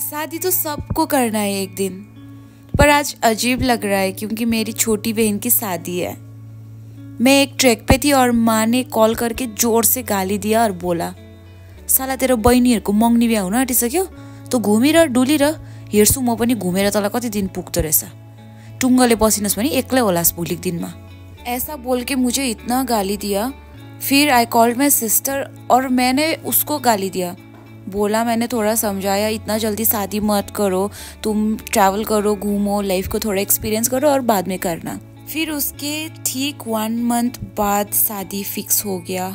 शादी तो सबको करना है एक दिन। पर आज अजीब लग रहा है क्योंकि मेरी छोटी बहन की शादी है। मैं एक ट्रैक पे थी और माँ ने कॉल करके ज़ोर से गाली दिया और बोला, साला तेरो बहिनीहरूको मङ्नी बिहा हुन आँटिसक्यो तँ घुमेर डुलिर हेर्छु म पनि घुमेर तँलाई कति दिन पुग्दो रहेछ। टुङ्गले बसिनुहोस् भने एक्लै होलास् भोलिको दिनमा। ऐसा बोल के मुझे इतना गाली दिया। फिर आई कॉल्ड माई सिस्टर और मैंने उसको गाली दिया। बोला मैंने, थोड़ा समझाया, इतना जल्दी शादी मत करो, तुम ट्रैवल करो, घूमो लाइफ को थोड़ा एक्सपीरियंस करो और बाद में करना. फिर उसके ठीक वन मंथ बाद शादी फिक्स हो गया।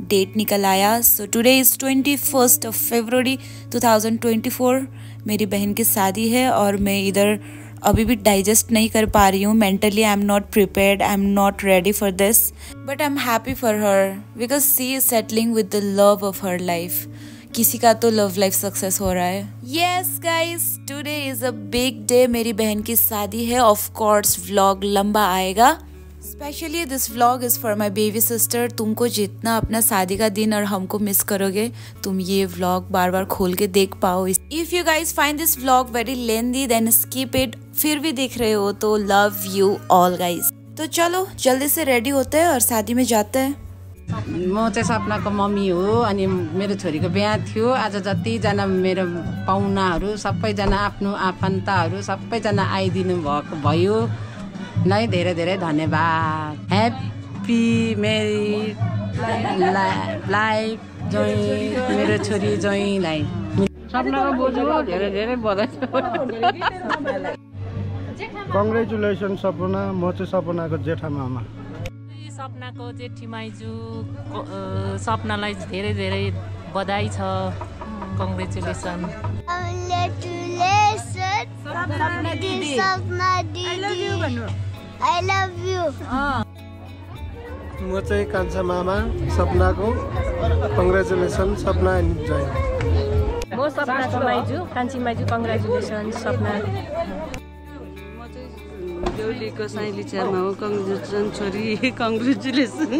डेट निकल आया। So today is twenty first of February two thousand twenty four मेरी बहन की शादी है और मैं इधर अभी भी डाइजेस्ट नहीं कर पा रही हूँ। Mentally I am not prepared I am not ready for this but I am happy for her because she is settling with the love of her life किसी का तो लव लाइफ सक्सेस हो रहा है। Yes guys today is a big day मेरी बहन की शादी है। ऑफ़ कोर्स व्लॉग लंबा आएगा। Specially this vlog is for my baby sister तुमको जितना अपना शादी का दिन और हमको मिस करोगे, तुम ये व्लॉग बार बार खोल के देख पाओ। If you guys find this vlog very lengthy then skip it फिर भी देख रहे हो तो लव यू ऑल गाइज़ तो चलो, जल्दी से रेडी होते हैं और शादी में जाते हैं। म चाहिँ सपनाको मम्मी हो अनि मेरो छोरीको बिहा थियो। आज जतिजना मेरो पाहुनाहरू सबैजना आफ्नो आफन्तहरू सबैजना आइदिनु भएको भयो। नै धेरै धेरै धन्यवाद। ह्याप्पी मेरी लाइफ जोइ मेरो छोरी जोइलाई सपनाको बोजू धेरै धेरै बधाई। कङ्ग्रेचुलेसन सपना। म चाहिँ सपनाको जेठा मामा। सपनाको जेठी माइजू सपनालाई धेरै धेरै बधाई छ। कङ्ग्रेचुलेसन म चाहिँ कान्छा मामा सपनाको। कङ्ग्रेचुलेसन सपना जय। म सपनाको माइजू कान्छी माइजू कङ्ग्रेचुलेसन सपना। देउलीको साइली छेमा हो कङ्ग्रेचुलेसन छोरी कङ्ग्रेचुलेसन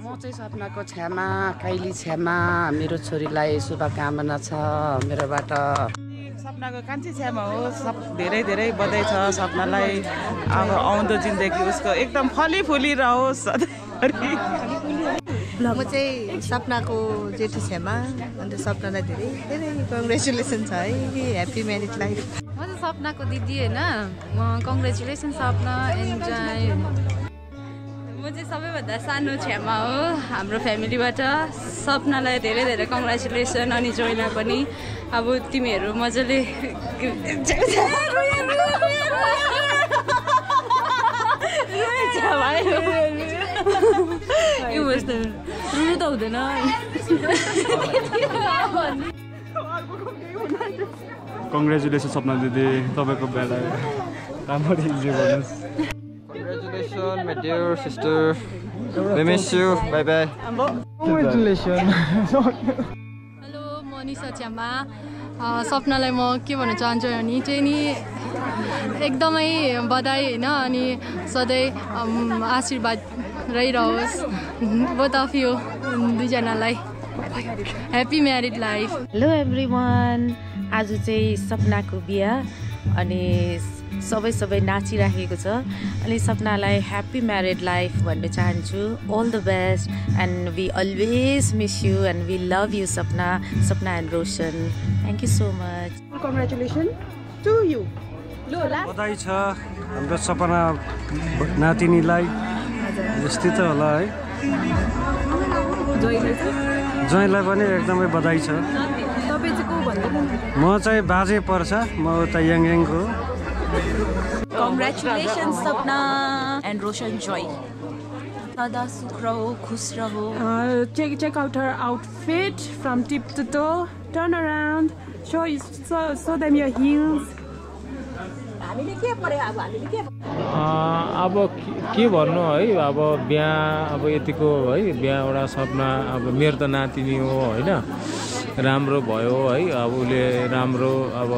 म चाहिँ सपनाको छ्यामा काइली छ्यामा मेरो छोरीलाई शुभकामना छ मेरोबाट। सपनाको कान्छी छ्यामा हो सब धेरै धेरै बधाई छ सपनालाई। अब आउँदो जिन्दगी उसको एकदम फली फुली रहोस्। सधैँभरि म चाहिँ सपनाको जेठो छेमा अन्त सपनालाई धेरै धेरै कङ्ग्रेचुलेसन छ है ह्याप्पी म्यारिड लाइफ म चाहिँ सपनाको दिदी होइन। कङ्ग्रेचुलेसन सपना एन्जोय म चाहिँ सबैभन्दा सानो छेमा हो हाम्रो फ्यामिलीबाट। सपनालाई धेरै धेरै कङ्ग्रेचुलेसन अनि जोइलाई पनि। अब तिमीहरू मजाले रुनु त हुँदैन। कङ्ग्रेचुलेसन सपना दिदी तपाईँको बेला राम्ररी इन्जोय गर्नुहोस् Congratulations, my dear sister. We miss you. Bye bye. Congratulation hello म निसा च्यामा सपनालाई म के भन्न चाहन्छु भने चाहिँ नि एकदमै बधाई होइन अनि सधैँ आशीर्वाद रहिरहोस् बोथ अफ यु दुईजनालाई happy married life hello everyone आज चाहिँ सपनाको बिहा अनि सबै सबै नाचिराखेको छ। अनि सपनालाई ह्याप्पी म्यारिड लाइफ भन्न चाहन्छु। All the best and we always miss you and we love you Sapna. Sapna and Roshan. Thank you so much congratulation to you बधाई छ हाम्रो सपना नातिनीलाई। यस्तै त होला है। ज्वाइँलाई पनि एकदमै बधाई छ। म चाहिँ बाजे पर्छ म उता याङयाङको हो। कॉन्ग्रेचुलेशन सपना एंड रोशन जॉय सदा सुख रहो खुश रहो। Uh, check check out her outfit from tip to toe. Turn around. Show show, show अब के- के भन्नु है? अब बिहा अब यतिको है बिहा एउटा सपना अब मेरो त नातिनी हो होइन? राम्रो भयो है अब उसले राम्रो अब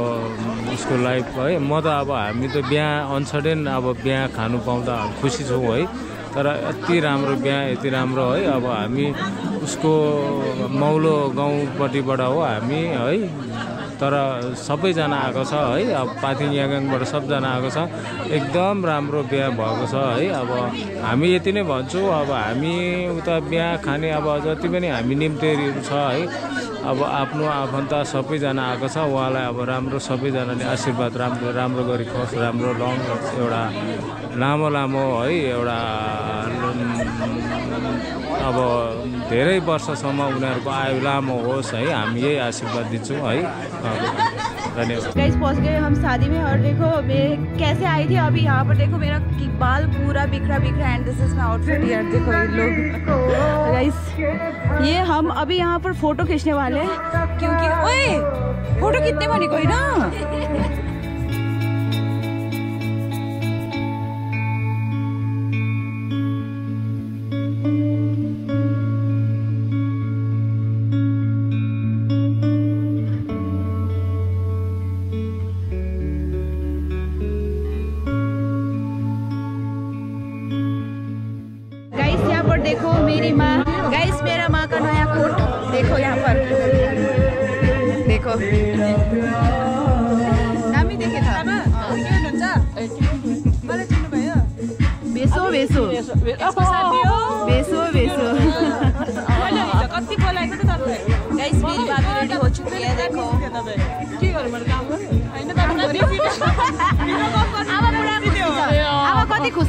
उसको लाइफ है। म त अब हामी त बिहा अनसडेन अब बिहा खानु पाउँदा खुसी छौँ है। तर यति राम्रो बिहा यति राम्रो है अब हामी उसको मौलो गाउँपट्टिबाट हो हामी है। तर सबैजना आएको छ है। अब पाथिङ यागाङबाट सबजना आएको छ। एकदम राम्रो बिहा भएको छ है। अब हामी यति नै भन्छु अब हामी उता बिहा खाने अब जति पनि हामी निम्तेहरू छ है। अब आफ्नो आफन्त सबैजना आएको छ उहाँलाई अब राम्रो सबैजनाले आशीर्वाद राम्रो राम्रो गरी खोस् राम्रो लङ एउटा लामो लामो है एउटा अब धेरै वर्षसम्म उनीहरूको आयु लामो होस् है हामी यही आशीर्वाद दिन्छौँ है। धन्यवाद। पहुंच गए हम शादी में और देखो मैं कैसे आई थी अभी यहाँ पर? देखो मेरा बाल पूरा बिखरा बिखरा and this is my outfit यार देखो ये लोग। गाइस ये हम अभी यहाँ पर फोटो खींचने वाले हैं क्योंकि ओए फोटो कितने बने कोई ना?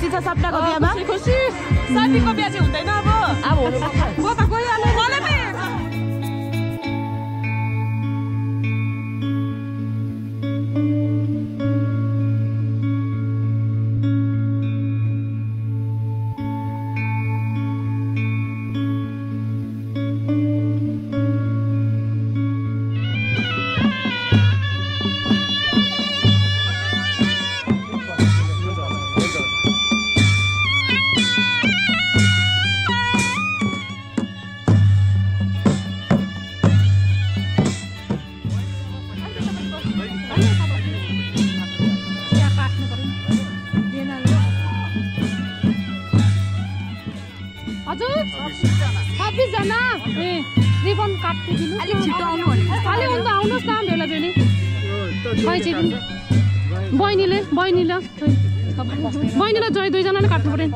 खुसी छ सपनाको बिहामा खुसी साथीको बिहा चाहिँ हुँदैन अब अब काटिदिनु अलिक छिटो आउनु अलिक अन्त आउनुहोस् न बेला बेली खै चाहिँ बहिनीले बहिनीले। बहिनीले जय दुईजनाले काट्नु पऱ्यो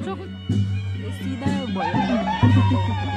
हेलो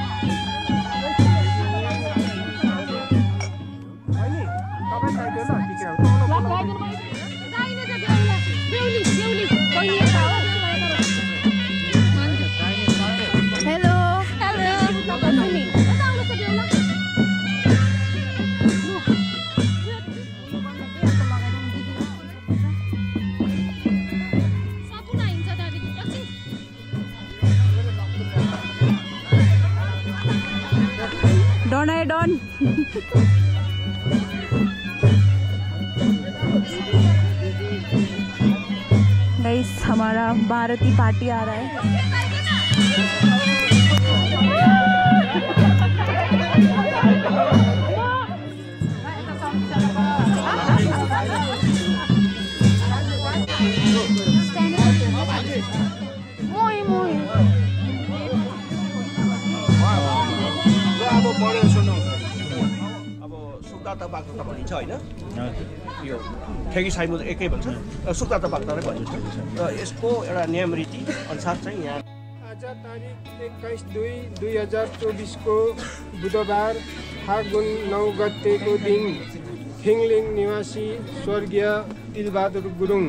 हमारा भारती पार्टी आ रहा है। सुक्दा त बाग्दा त भनिन्छ होइन यो ठेगी साइमु एकै भन्छ र सुक्दा त बाग्दा नै भनिन्छ र यसको एउटा नियम रीति अनुसार चाहिँ यहाँ आज तारिक एक्काइस दुई दुई हजार चौबिसको बुधबार फागुन नौ गतेको दिन फिङलिङ निवासी स्वर्गीय तिलबहादुर गुरुङ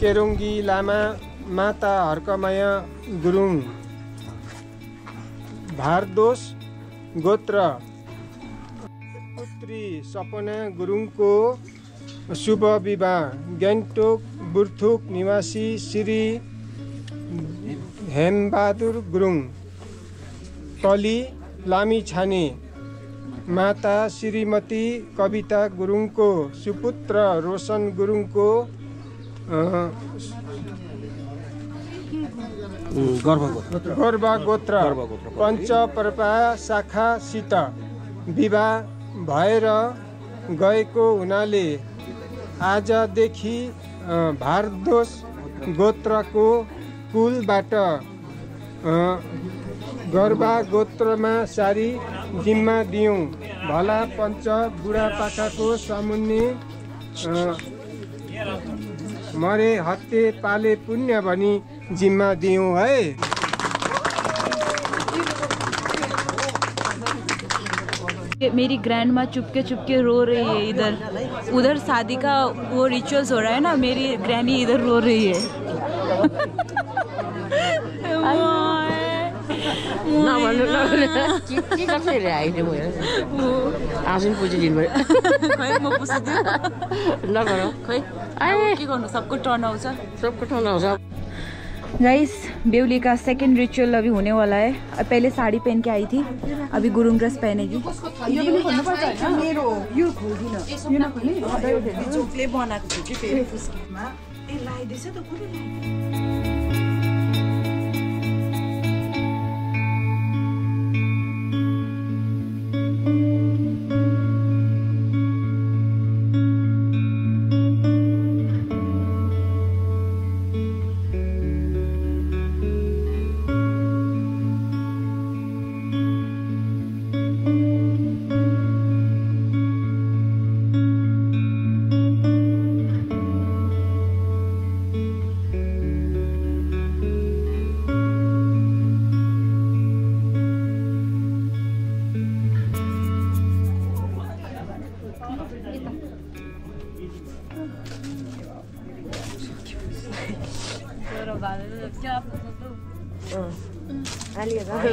केरुङ्गी लामा माता हर्कमाया गुरुङ भारदोष गोत्र पुत्री सपना गुरुङको शुभ विवाह। गान्तोक बुर्थुक निवासी श्री हेमबहादुर गुरुङ। कली लामी छाने माता श्रीमती कविता गुरुङको सुपुत्र रोशन गुरुङको गोत्र। पञ्चप्रपा शाखासित विवाह भएर गएको हुनाले आजदेखि अ, भारद्वाज गोत्रको कुलबाट गर्भा गोत्रमा सारी जिम्मा दियौँ। भला पञ्च बुढापाकाको सामुन्ने मरे हत्ते पाले पुण्य भनी जिम्मा दियौँ है। मेरी ग्रैंड माँ चुपके चुपके रो रही है इधर। उधर शादी का वो रिचुअल्स हो रहा है ना मेरी ग्रैनी इधर रो रही है। नभन्नु नभन्नु के के कसरी आइदियो म हेर आज पनि पुजिदिनु पऱ्यो खै म पुस्छु नगर खै अब के गर्नु सबको टर्न आउँछ सबको ठाउँ आउँछ गाइस बेउली का सेकंड रिचुअल अभी होने वाला है। अब पहले साड़ी पहन के आई थी अभी गुरुङ ड्रेस पहनेगी। यो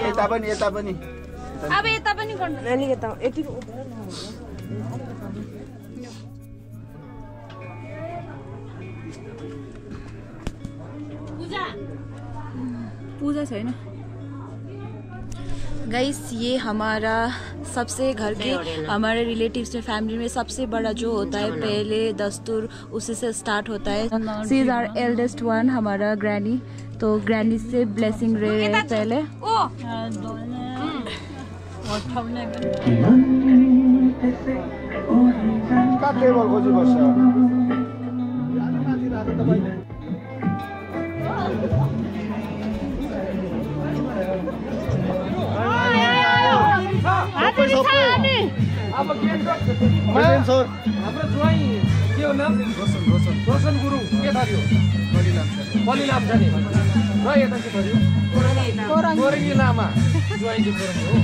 यता पनि यता पनि। अब यता पनि गर्नु। नानी यता यति पूजा छैन। गाइस ये हमारा सबसे घर के हमारे रिलेटिव्स में फैमिली में सबसे बड़ा जो होता है पहले दस्तूर उसी से स्टार्ट होता है। She is our eldest one हमारा ग्रैनी तो ग्रैनी से ब्लेसिंग रहे है पहले कहाँ टेबल खोजी बस्छ सबै सबै सर हाम्रो ज्वाइँ के हो नाम रोशन रोशन रोशन गुरुङ के थर्यो बलि लाम्छाने र यता के थर्यो कोरगी लामा ज्वाइँ चाहिँ कोरगी हो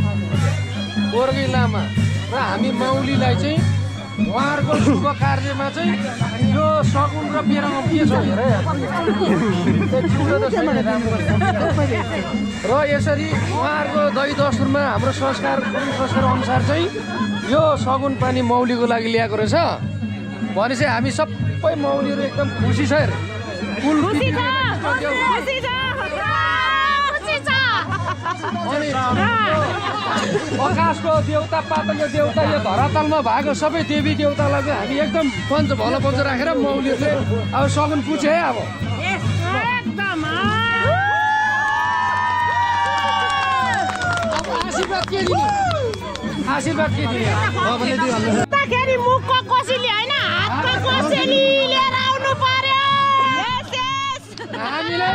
कोरगी लामा र हामी माउलीलाई चाहिँ उहाँहरूको शुभ कार्यमा चाहिँ यो सगुन र के छ र यसरी उहाँहरूको दही दस्तुरमा हाम्रो संस्कार संस्कार अनुसार चाहिँ यो सगुन पानी मौलीको लागि ल्याएको रहेछ भनेपछि हामी सबै मौलीहरू एकदम खुसी छ आकाशको देउता पातलको देउता यो धरातलमा भएको सबै देवी देउतालाई चाहिँ हामी एकदम पञ्च भल पञ्च राखेर मौलीहरूले अब सगुन पुछे है अब। आशीर्वाद के दिने? आशीर्वाद के दिने? बाबाले दिइहाल्नु खेरि मुखको कोसेली होइन हातको कोसेली लिएर आउनु पर्यो। हामीले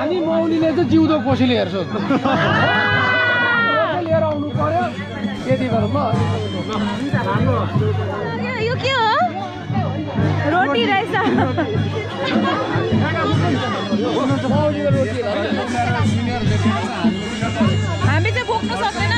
हामी मौलीले चाहिँ जिउँदो कोसेली हेर्छौँ। लिएर आउनु पर्यो। त्यति गरौँ ल यो के हो? रोटी रहेछ। हामी चाहिँ बोक्नु सक्दैन।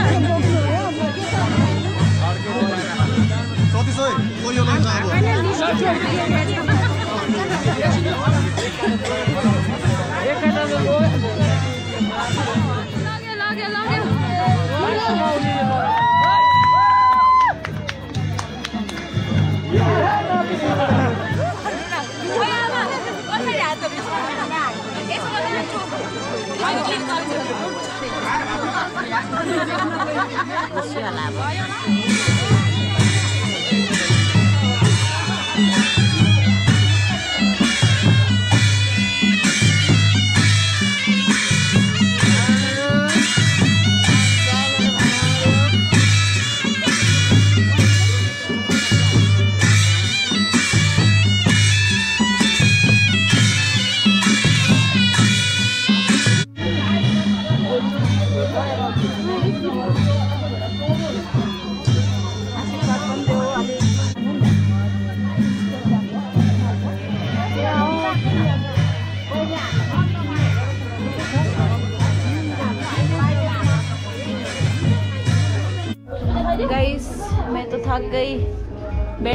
不去了，不。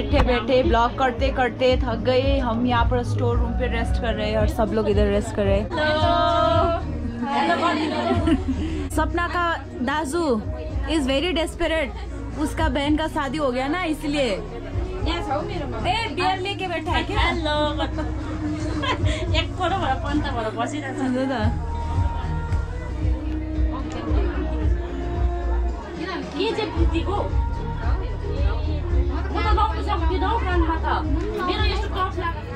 बैठे बैठे ब्लॉग करते करते थक गए। हम यहाँ पर स्टोर रूम पे रेस्ट कर रहे हैं और सब लोग इधर रेस्ट कर रहे हैं। सपना का दाजू इज़ वेरी डेस्परेट उसका बहन का शादी हो गया ना इसलिए। ए बियर लेके बैठा है क्या? त के चाहिँ बुद्धिको सक्दिनँ हौ कानमा त मेरो यस्तो टफ लाग्छ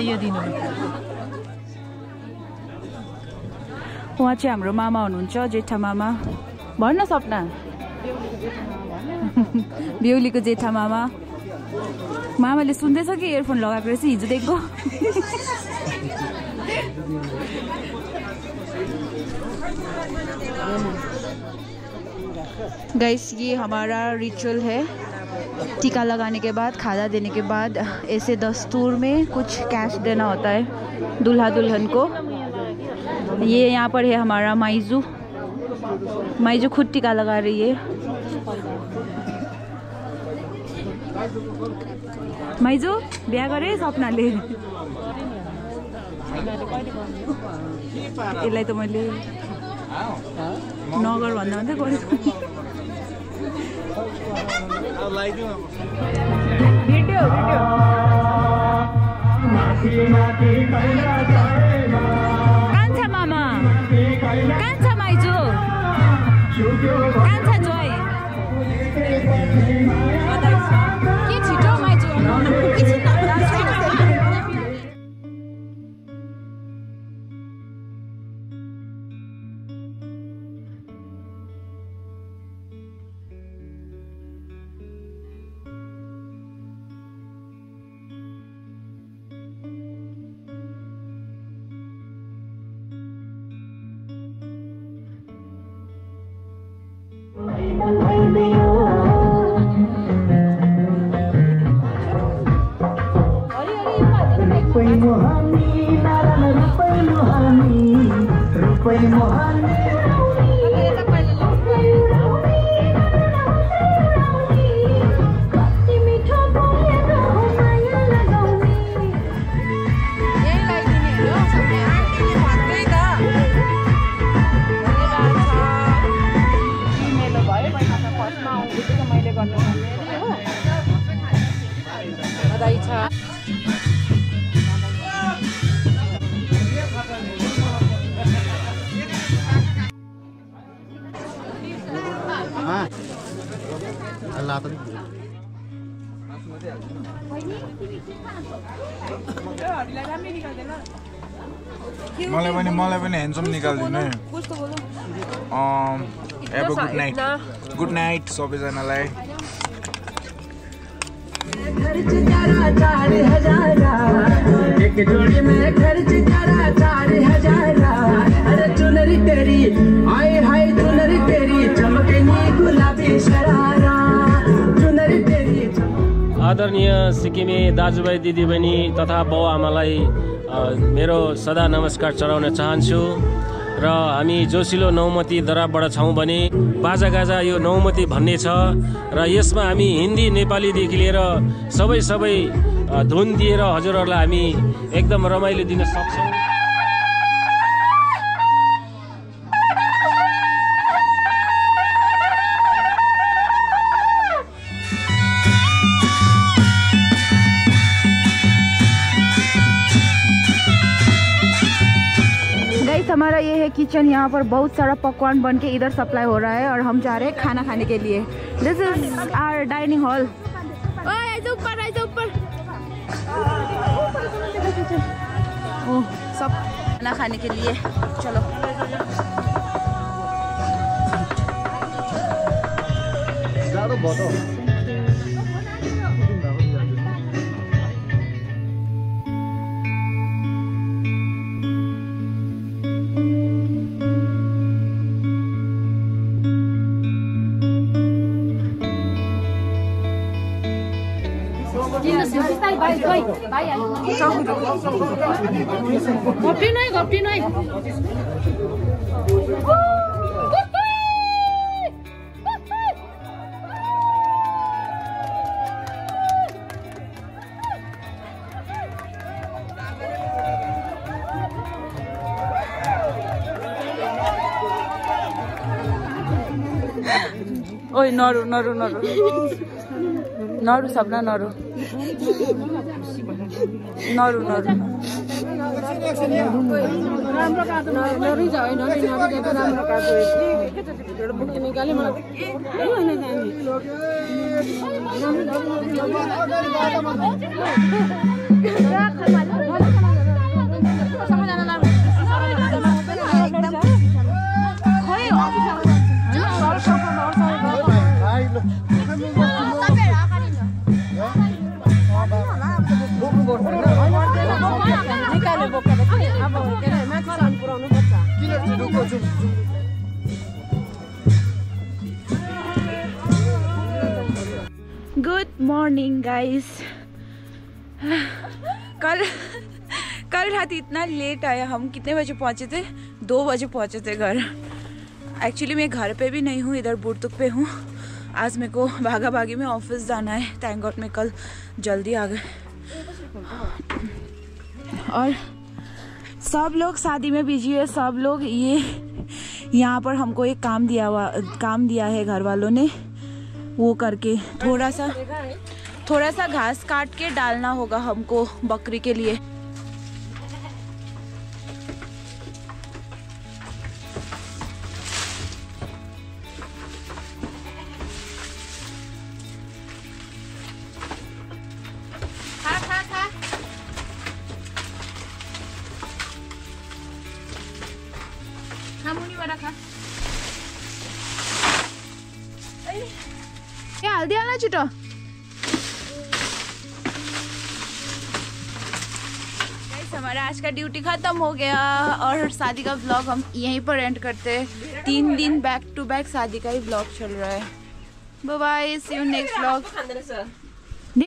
अन्त यो दिनु। उहाँ चाहिँ हाम्रो मामा हुनुहुन्छ, जेठा मामा। भन्न सपना? बेहुलीको जेठा मामा। मामाले सुन्दैछ कि इयरफोन लगाएको रहेछ हिजोदेखिको गाइस ये हमारा रिचुअल है। टीका लगाने के बाद, खादा देने के बाद, ऐसे दस्तूर में कुछ कैश देना होता है, दूल्हा दुल्हन को। ये यहाँ पर है हमारा माइजू। माइजू खुद टीका लगा रही है। माइजू बिहा गरे सपनाले यसलाई त मैले नगर भन्दा भन्दै गरेको कान्छा मामा कान्छा माइजू कान्छा Một मलाई पनि मलाई पनि ह्यान्डसम निकालिदिनु है। एब गुड नाइट गुड नाइट सबैजनालाई। एक जोड़ी में खर्च करा चार हजारा। अरे चुनरी तेरी हाय हाय चुनरी तेरी चमकनी गुलाबी। आदरणीय सिक्किमे दाजुभाइ दिदीबहिनी तथा बाउ आमालाई मेरो सदा नमस्कार चढाउन चाहन्छु। र हामी जोसिलो नौमती दराबबाट छौँ भने बाजागाजा यो नौमती भन्ने छ। र यसमा हामी हिन्दी नेपालीदेखि लिएर सबै सबै धुन दिएर हजुरहरूलाई हामी एकदम रमाइलो दिन सक्छौँ। किचन यहाँ पर बहुत सारा पकवान बन के इधर सप्लाई हो रहा है और हम जा रहे हैं खाना खाने के लिए। This is our dining hall ऊपर ऊपर। सब खाना खाने के लिए। चलो। जाडो भयो त घप्टी नै घप्टी नै ओए नरु नरु। नरु नरु सपना नरु। नरु नरु। राम्रो काट्नु नरि जा होइन नरि त राम्रो काट्नु एउटा बुक निकाले गुड मॉर्निंग गाइस कल कल रात इतना लेट आया हम। कितने बजे पहुँचे थे? दो बजे पहुँचे थे घर। एक्चुअली मैं घर पे भी नहीं हूँ, इधर बुरतुक पे हूँ। आज मेरे को भागा भागी में ऑफ़िस जाना है। थैंक गॉड मैं कल जल्दी आ गए और सब लोग शादी में बिज़ी है सब लोग ये, यहाँ पर हमको एक काम दिया हुआ, काम दिया है घर वालों ने, वो करके थोड़ा सा थोड़ा सा घास काट के डालना होगा हमको बकरी के लिए। खत्म हो गया और शादी का ब्लॉग हम यहीं पर एंड करते हैं। तीन दिन बैक टू बैक शादी का ही ब्लॉग चल रहा है। Bye see you next blog